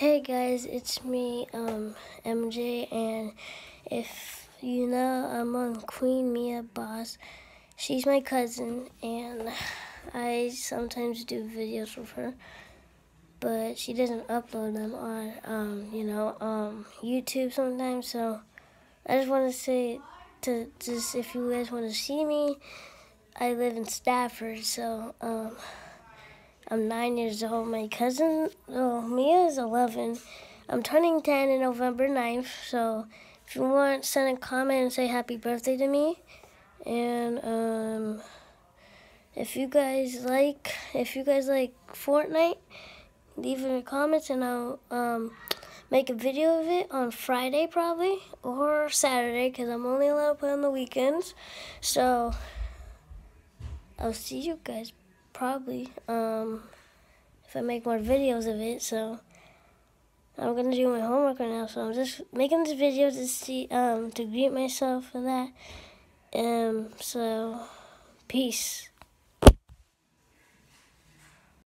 Hey guys, it's me, um, MJ, and if you know, I'm on Queen Mia Boss. She's my cousin, and I sometimes do videos with her, but she doesn't upload them on, um, you know, um, YouTube sometimes. So I just want to say to just if you guys want to see me, I live in Stafford, so um. I'm nine years old. My cousin, oh, Mia is 11. I'm turning 10 in November 9th. So if you want, send a comment and say happy birthday to me. And um, if you guys like, if you guys like Fortnite, leave in the comments and I'll um, make a video of it on Friday probably or Saturday because I'm only allowed to play on the weekends. So I'll see you guys probably um, if I make more videos of it. So I'm gonna do my homework right now. So I'm just making this video to see um, to greet myself for that. Um, so peace.